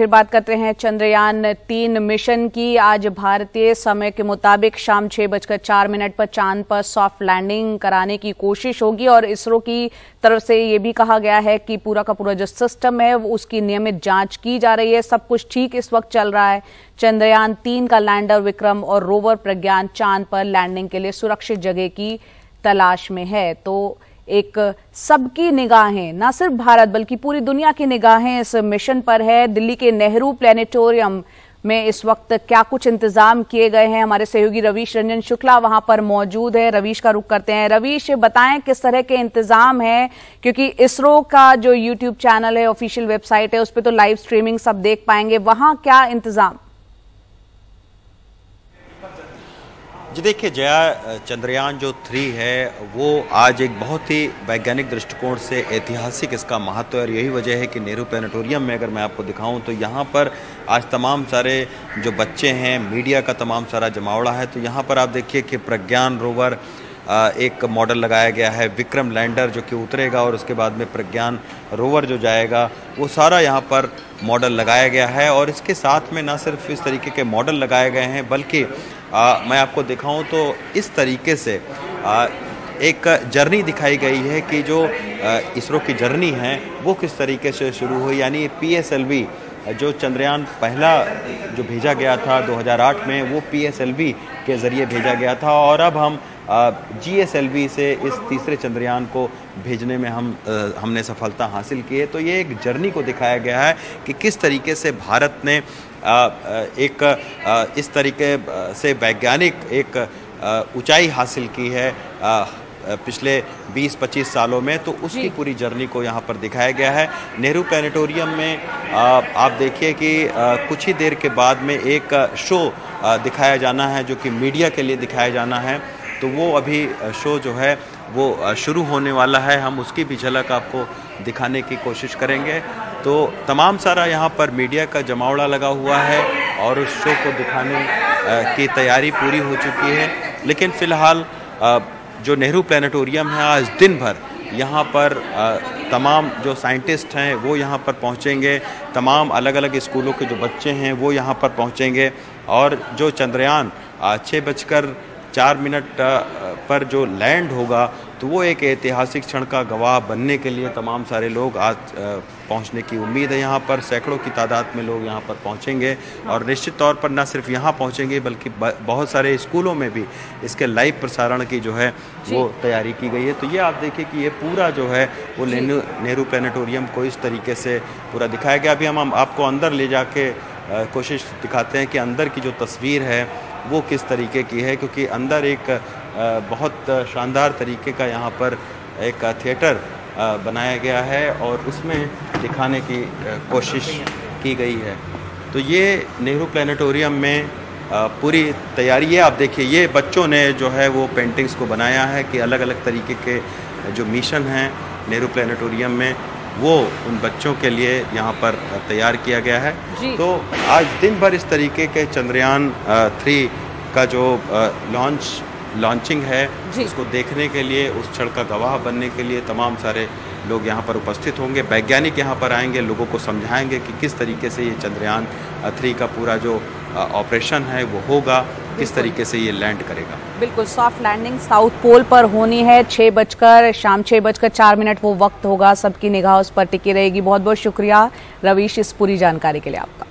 फिर बात करते हैं चंद्रयान तीन मिशन की। आज भारतीय समय के मुताबिक शाम छह बजकर चार मिनट पर चाँद पर सॉफ्ट लैंडिंग कराने की कोशिश होगी और इसरो की तरफ़ से ये भी कहा गया है कि पूरा का पूरा जो सिस्टम है, वो उसकी नियमित जाँच की जा रही है। सब कुछ ठीक इस वक्त चल रहा है। चंद्रयान तीन का लैंडर विक्रम और रोवर प्रज्ञान चाँद पर लैंडिंग के लिए सुरक्षित जगह की तलाश में है। तो एक सबकी निगाहें, न सिर्फ़ भारत, बल्कि पूरी दुनिया की निगाहें इस मिशन पर है। दिल्ली के नेहरू प्लेनेटोरियम में इस वक्त क्या कुछ इंतज़ाम किए गए हैं? हमारे सहयोगी रवीश रंजन शुक्ला वहाँ पर मौजूद है। रवीश का रुख करते हैं। रवीश, बताएँ किस तरह के इंतज़ाम है? क्योंकि इसरो का जो यूट्यूब चैनल है, ऑफिशियल वेबसाइट है, उस पर तो लाइव स्ट्रीमिंग सब देख पाएँगे। वहाँ क्या इंतज़ाम? जी देखिए, जया, चंद्रयान जो थ्री है, वो आज एक बहुत ही वैज्ञानिक दृष्टिकोण से ऐतिहासिक इसका महत्व है। और यही वजह है कि नेहरू प्लानिटोरियम में अगर मैं आपको दिखाऊँ तो यहाँ पर आज तमाम सारे जो बच्चे हैं, मीडिया का तमाम सारा जमावड़ा है। तो यहाँ पर आप देखिए कि प्रज्ञान रोवर एक मॉडल लगाया गया है, विक्रम लैंडर जो कि उतरेगा और उसके बाद में प्रज्ञान रोवर जो जाएगा, वो सारा यहाँ पर मॉडल लगाया गया है। और इसके साथ में ना सिर्फ़ इस तरीके के मॉडल लगाए गए हैं, बल्कि आ, मैं आपको दिखाऊँ तो इस तरीके से आ, एक जर्नी दिखाई गई है कि जो इसरो की जर्नी है वो किस तरीके से शुरू हुई यानी पीएसएलवी जो चंद्रयान पहला जो भेजा गया था 2008 में वो पी के ज़रिए भेजा गया था और अब हम जी से इस तीसरे चंद्रयान को भेजने में हम आ, हमने सफलता हासिल की है। तो ये एक जर्नी को दिखाया गया है कि किस तरीके से भारत ने आ, एक आ, इस तरीके से वैज्ञानिक एक ऊंचाई हासिल की है। पिछले 20-25 सालों में तो उसकी पूरी जर्नी को यहाँ पर दिखाया गया है। नेहरू प्लानिटोरियम में आप देखिए कि कुछ ही देर के बाद में एक शो दिखाया जाना है जो कि मीडिया के लिए दिखाया जाना है। तो वो अभी शो जो है वो शुरू होने वाला है। हम उसकी भी झलक आपको दिखाने की कोशिश करेंगे। तो तमाम सारा यहाँ पर मीडिया का जमावड़ा लगा हुआ है और उस शो को दिखाने की तैयारी पूरी हो चुकी है। लेकिन फ़िलहाल जो नेहरू प्लानिटोरियम है, आज दिन भर यहाँ पर तमाम जो साइंटिस्ट हैं, वो यहाँ पर पहुँचेंगे। तमाम अलग अलग स्कूलों के जो बच्चे हैं, वो यहाँ पर पहुँचेंगे। और जो चंद्रयान छः बजकर चार मिनट पर जो लैंड होगा तो वो एक ऐतिहासिक क्षण का गवाह बनने के लिए तमाम सारे लोग आज पहुँचने की उम्मीद है। यहाँ पर सैकड़ों की तादाद में लोग यहाँ पर पहुँचेंगे और निश्चित तौर पर न सिर्फ़ यहाँ पहुँचेंगे बल्कि बहुत सारे स्कूलों में भी इसके लाइव प्रसारण की जो है वो तैयारी की गई है। तो ये आप देखिए कि ये पूरा जो है वो नेहरू प्लानिटोरियम को इस तरीके से पूरा दिखाया गया। अभी हम आपको अंदर ले जाके कोशिश दिखाते हैं कि अंदर की जो तस्वीर है वो किस तरीके की है, क्योंकि अंदर एक बहुत शानदार तरीके का यहाँ पर एक थिएटर बनाया गया है और उसमें दिखाने की कोशिश की गई है। तो ये नेहरू प्लानिटोरियम में पूरी तैयारी है। आप देखिए, ये बच्चों ने जो है वो पेंटिंग्स को बनाया है कि अलग अलग तरीके के जो मिशन हैं नेहरू प्लानिटोरियम में। वो उन बच्चों के लिए यहाँ पर तैयार किया गया है। तो आज दिन भर इस तरीके के चंद्रयान थ्री का जो लॉन्च लॉन्चिंग है उसको देखने के लिए उस क्षण का गवाह बनने के लिए तमाम सारे लोग यहाँ पर उपस्थित होंगे। वैज्ञानिक यहाँ पर आएँगे लोगों को समझाएँगे कि किस तरीके से ये चंद्रयान थ्री का पूरा जो ऑपरेशन है वो होगा। किस तरीके से ये लैंड करेगा? बिल्कुल सॉफ्ट लैंडिंग साउथ पोल पर होनी है। छः बजकर शाम छः बजकर चार मिनट वो वक्त होगा। सबकी निगाह उस पर टिकी रहेगी। बहुत बहुत शुक्रिया। रवीश इस पूरी जानकारी के लिए आपका।